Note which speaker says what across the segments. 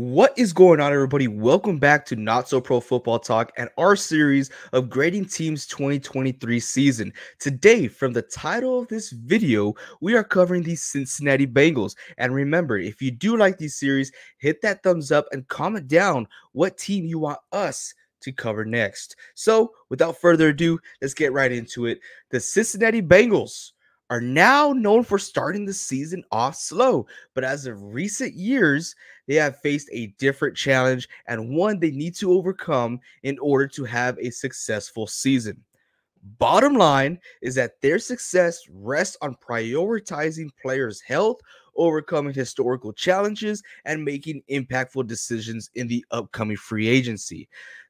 Speaker 1: What is going on, everybody? Welcome back to Not So Pro Football Talk and our series of grading teams 2023 season. Today, from the title of this video, we are covering the Cincinnati Bengals. And remember, if you do like these series, hit that thumbs up and comment down what team you want us to cover next. So, without further ado, let's get right into it. The Cincinnati Bengals are now known for starting the season off slow, but as of recent years, they have faced a different challenge and one they need to overcome in order to have a successful season. Bottom line is that their success rests on prioritizing players' health, overcoming historical challenges, and making impactful decisions in the upcoming free agency.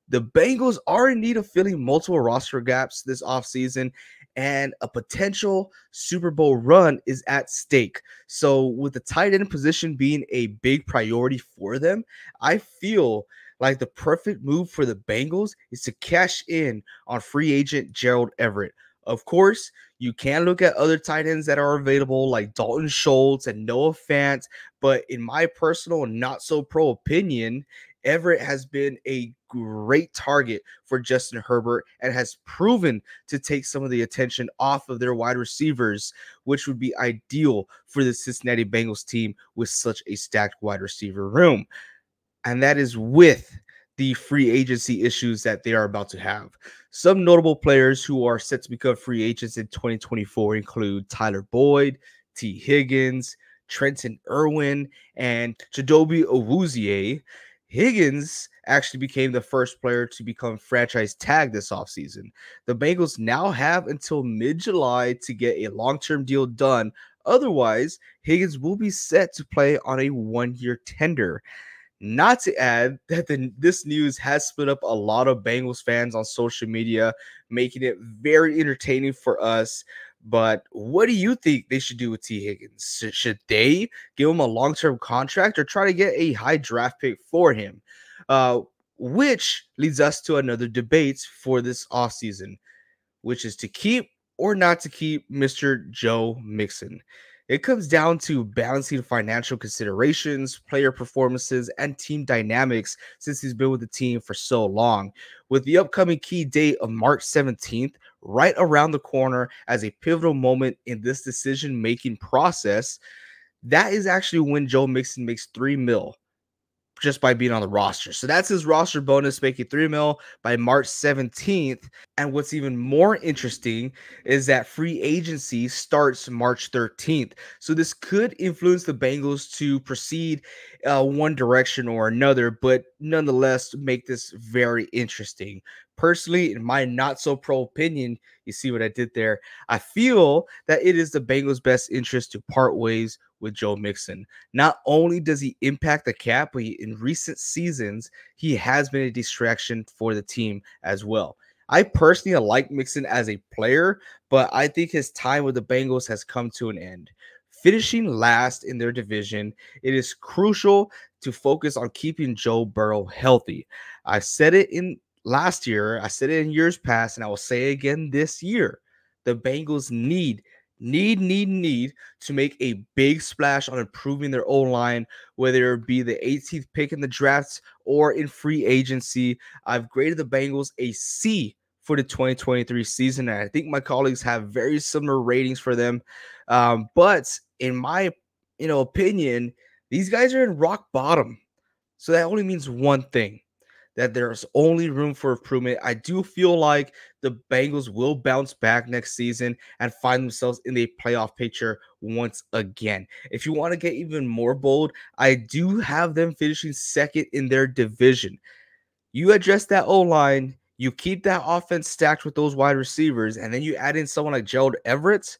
Speaker 1: The Bengals are in need of filling multiple roster gaps this offseason, and a potential Super Bowl run is at stake. So, with the tight end position being a big priority for them, I feel like the perfect move for the Bengals is to cash in on free agent Gerald Everett. Of course, you can look at other tight ends that are available, like Dalton Schultz and Noah Fant. But in my personal not so pro opinion, Everett has been a great target for Justin Herbert and has proven to take some of the attention off of their wide receivers, which would be ideal for the Cincinnati Bengals team with such a stacked wide receiver room. And that is with the free agency issues that they are about to have. Some notable players who are set to become free agents in 2024 include Tyler Boyd, Tee Higgins, Trenton Irwin, and Chidobe Awuzie. Higgins actually became the first player to become franchise tag this offseason. The Bengals now have until mid July to get a long term deal done. Otherwise, Higgins will be set to play on a one year tender. Not to add that the, this news has split up a lot of Bengals fans on social media, making it very entertaining for us. But what do you think they should do with Tee Higgins? Should they give him a long term contract or try to get a high draft pick for him? Uh, which leads us to another debate for this offseason, which is to keep or not to keep Mr. Joe Mixon. It comes down to balancing financial considerations, player performances, and team dynamics since he's been with the team for so long. With the upcoming key date of March 17th, right around the corner as a pivotal moment in this decision making process. That is actually when Joe Mixon makes three mil just by being on the roster. So that's his roster bonus, making three mil by March 17th. And what's even more interesting is that free agency starts March 13th. So this could influence the Bengals to proceed uh, one direction or another, but nonetheless make this very interesting. Personally, in my not so pro opinion, you see what I did there. I feel that it is the Bengals' best interest to part ways with Joe Mixon. Not only does he impact the cap, but he, in recent seasons, he has been a distraction for the team as well. I personally like Mixon as a player, but I think his time with the Bengals has come to an end. Finishing last in their division, it is crucial to focus on keeping Joe Burrow healthy. I said it in last year, I said it in years past, and I will say again this year. The Bengals need need, need, need to make a big splash on improving their O line, whether it be the 18th pick in the drafts or in free agency. I've graded the Bengals a C for the 2023 season, and I think my colleagues have very similar ratings for them. Um, but in my you know opinion, these guys are in rock bottom. So that only means one thing that there's only room for improvement. I do feel like the Bengals will bounce back next season and find themselves in the playoff picture once again. If you want to get even more bold, I do have them finishing second in their division. You address that O line, you keep that offense stacked with those wide receivers, and then you add in someone like Gerald Everett.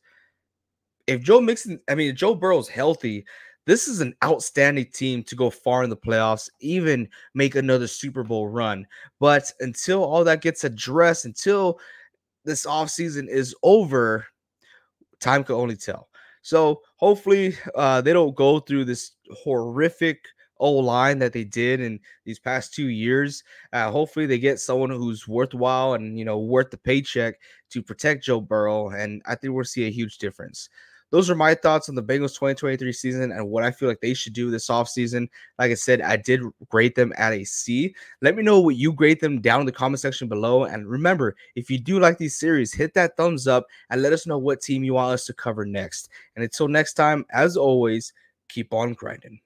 Speaker 1: If Joe Mixon, I mean, Joe Burrow's healthy, this is an outstanding team to go far in the playoffs, even make another Super Bowl run. But until all that gets addressed, until this offseason is over, time can only tell. So hopefully uh, they don't go through this horrific O line that they did in these past two years. Uh, hopefully they get someone who's worthwhile and you know worth the paycheck to protect Joe Burrow, and I think we'll see a huge difference. Those are my thoughts on the Bengals 2023 season and what I feel like they should do this offseason. Like I said, I did grade them at a C. Let me know what you grade them down in the comment section below. And remember, if you do like these series, hit that thumbs up and let us know what team you want us to cover next. And until next time, as always, keep on grinding.